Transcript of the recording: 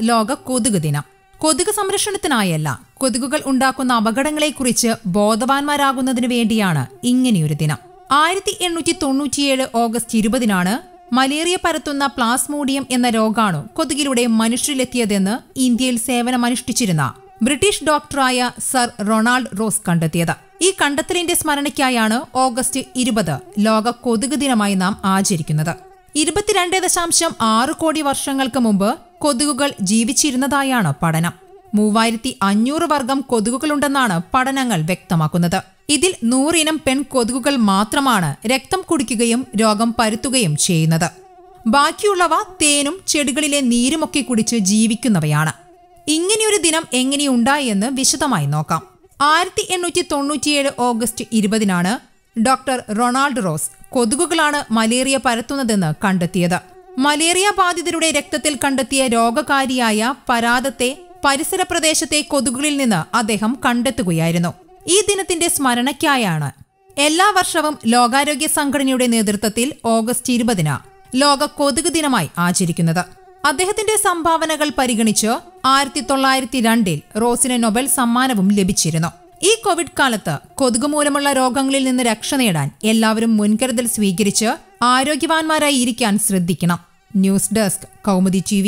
ലോക കൊതുക് ദിനം. കൊതുക് സംരക്ഷണത്തിനായല്ല കൊതുകുകൾ ഉണ്ടാക്കുന്ന അപകടങ്ങളെക്കുറിച്ച് ബോധവാന്മാരാകുന്നതിനു വേണ്ടിയാണ് ഇങ്ങനെയൊരു ദിനം. ആയിരത്തി എണ്ണൂറ്റി തൊണ്ണൂറ്റിയേഴ് ഓഗസ്റ്റ് ഇരുപതിനാണ് മലേറിയ പരത്തുന്ന പ്ലാസ്മോഡിയം എന്ന രോഗാണു കൊതുകിലൂടെ മനുഷ്യരിലെത്തിയതെന്ന് ഇന്ത്യയിൽ സേവനമനുഷ്ഠിച്ചിരുന്ന ബ്രിട്ടീഷ് ഡോക്ടറായ സർ റൊണാൾഡ് റോസ് കണ്ടെത്തിയത്. ഈ കണ്ടെത്തലിന്റെ സ്മരണയ്ക്കായാണ് ഓഗസ്റ്റ് ഇരുപത് ലോക കൊതുക് ദിനമായി നാം ആചരിക്കുന്നത്. ഇരുപത്തിരണ്ട് ദശാംശം ആറ് കോടി വർഷങ്ങൾക്ക് മുമ്പ് കൊതുകുകൾ ജീവിച്ചിരുന്നതായാണ് പഠനം. മൂവായിരത്തി അഞ്ഞൂറ് വർഗം കൊതുകുകളുണ്ടെന്നാണ് പഠനങ്ങൾ വ്യക്തമാക്കുന്നത്. ഇതിൽ നൂറിനം പെൺകൊതുകുകൾ മാത്രമാണ് രക്തം കുടിക്കുകയും രോഗം പരുത്തുകയും ചെയ്യുന്നത്. ബാക്കിയുള്ളവ തേനും ചെടികളിലെ നീരുമൊക്കെ കുടിച്ച് ജീവിക്കുന്നവയാണ്. ഇങ്ങനെയൊരു ദിനം എങ്ങനെയുണ്ടായി എന്ന് വിശദമായി നോക്കാം. ആയിരത്തി എണ്ണൂറ്റി തൊണ്ണൂറ്റിയേഴ് ഓഗസ്റ്റ് ഇരുപതിനാണ് ഡോക്ടർ റൊണാൾഡ് റോസ് കൊതുകുകളാണ് മലേറിയ പരത്തുന്നതെന്ന് കണ്ടെത്തിയത്. മലേറിയ ബാധിതരുടെ രക്തത്തിൽ കണ്ടെത്തിയ രോഗകാരിയായ പരാതത്തെ പരിസര പ്രദേശത്തെ കൊതുകുകളിൽ നിന്ന് അദ്ദേഹം കണ്ടെത്തുകയായിരുന്നു. ഈ ദിനത്തിന്റെ സ്മരണയ്ക്കായാണ്. എല്ലാ വർഷവും ലോകാരോഗ്യ സംഘടനയുടെ നേതൃത്വത്തിൽ ഓഗസ്റ്റ് ഇരുപതിന് ലോക കൊതുക് ദിനമായി ആചരിക്കുന്നത്. അദ്ദേഹത്തിന്റെ സംഭാവനകൾ പരിഗണിച്ച് ആയിരത്തി തൊള്ളായിരത്തി രണ്ടിൽ റോസിന് നൊബൽ സമ്മാനവും ലഭിച്ചിരുന്നു. ഈ കോവിഡ് കാലത്ത് കൊതുക് മൂലമുള്ള രോഗങ്ങളിൽ നിന്ന് രക്ഷ നേടാൻ എല്ലാവരും മുൻകരുതൽ സ്വീകരിച്ച് ആരോഗ്യവാന്മാരായി ഇരിക്കാൻ ശ്രദ്ധിക്കണം. News desk Kaumudi T